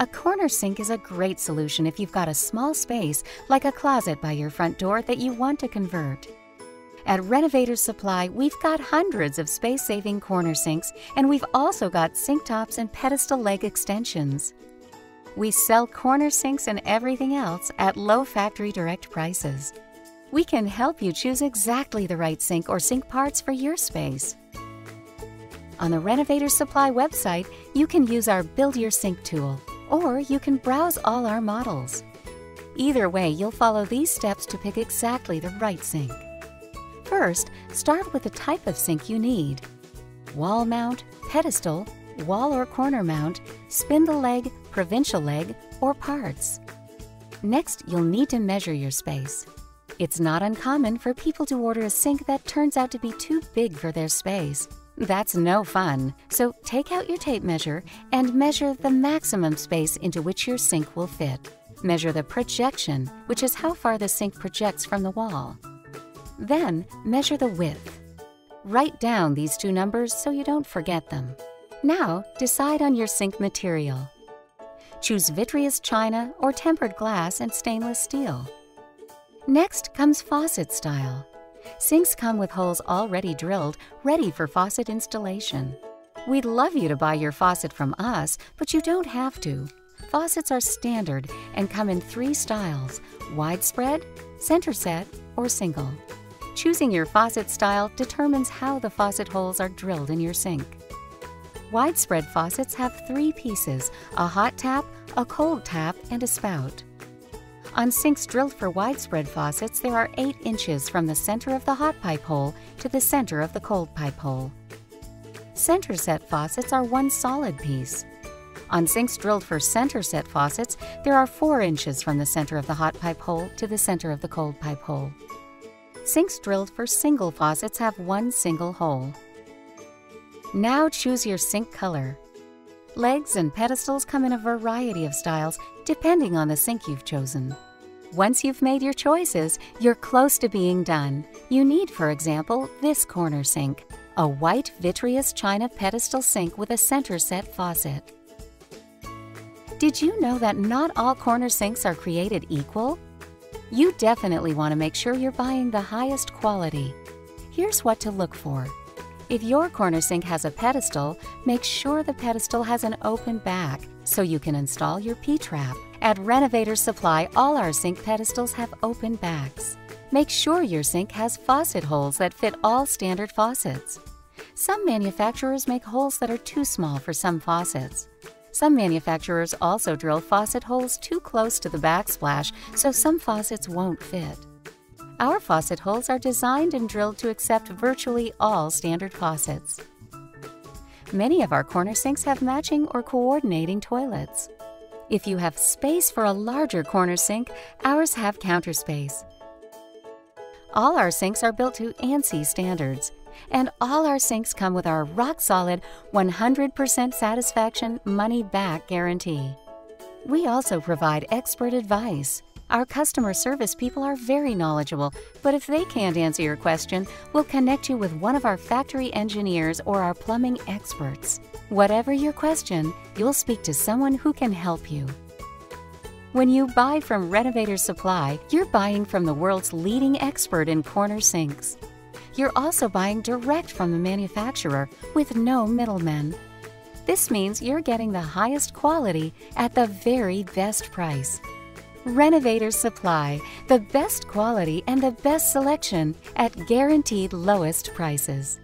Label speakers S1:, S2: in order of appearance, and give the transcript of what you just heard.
S1: A corner sink is a great solution if you've got a small space, like a closet by your front door, that you want to convert. At Renovators Supply, we've got hundreds of space saving corner sinks, and we've also got sink tops and pedestal leg extensions. We sell corner sinks and everything else at low factory direct prices. We can help you choose exactly the right sink or sink parts for your space. On the Renovators Supply website, you can use our Build Your Sink tool, or you can browse all our models. Either way, you'll follow these steps to pick exactly the right sink. First, start with the type of sink you need. Wall mount, pedestal, wall or corner mount, spindle leg, provincial leg, or parts. Next, you'll need to measure your space. It's not uncommon for people to order a sink that turns out to be too big for their space. That's no fun, so take out your tape measure and measure the maximum space into which your sink will fit. Measure the projection, which is how far the sink projects from the wall. Then measure the width. Write down these two numbers so you don't forget them. Now decide on your sink material. Choose vitreous china or tempered glass and stainless steel. Next comes faucet style. Sinks come with holes already drilled, ready for faucet installation. We'd love you to buy your faucet from us, but you don't have to. Faucets are standard and come in three styles widespread, center set, or single. Choosing your faucet style determines how the faucet holes are drilled in your sink. Widespread faucets have three pieces a hot tap, a cold tap, and a spout. On sinks drilled for widespread faucets, there are 8 inches from the center of the hot pipe hole to the center of the cold pipe hole. Center set faucets are one solid piece. On sinks drilled for center set faucets, there are 4 inches from the center of the hot pipe hole to the center of the cold pipe hole. Sinks drilled for single faucets have one single hole. Now choose your sink color. Legs and pedestals come in a variety of styles depending on the sink you've chosen. Once you've made your choices, you're close to being done. You need, for example, this corner sink, a white vitreous china pedestal sink with a center set faucet. Did you know that not all corner sinks are created equal? You definitely want to make sure you're buying the highest quality. Here's what to look for. If your corner sink has a pedestal, make sure the pedestal has an open back so you can install your P-trap. At Renovator Supply, all our sink pedestals have open backs. Make sure your sink has faucet holes that fit all standard faucets. Some manufacturers make holes that are too small for some faucets. Some manufacturers also drill faucet holes too close to the backsplash, so some faucets won't fit. Our faucet holes are designed and drilled to accept virtually all standard faucets. Many of our corner sinks have matching or coordinating toilets. If you have space for a larger corner sink, ours have counter space. All our sinks are built to ANSI standards, and all our sinks come with our rock solid 100% satisfaction money back guarantee. We also provide expert advice. Our customer service people are very knowledgeable, but if they can't answer your question, we'll connect you with one of our factory engineers or our plumbing experts. Whatever your question, you'll speak to someone who can help you. When you buy from Renovators Supply, you're buying from the world's leading expert in corner sinks. You're also buying direct from the manufacturer with no middlemen. This means you're getting the highest quality at the very best price. Renovators Supply, the best quality and the best selection at guaranteed lowest prices.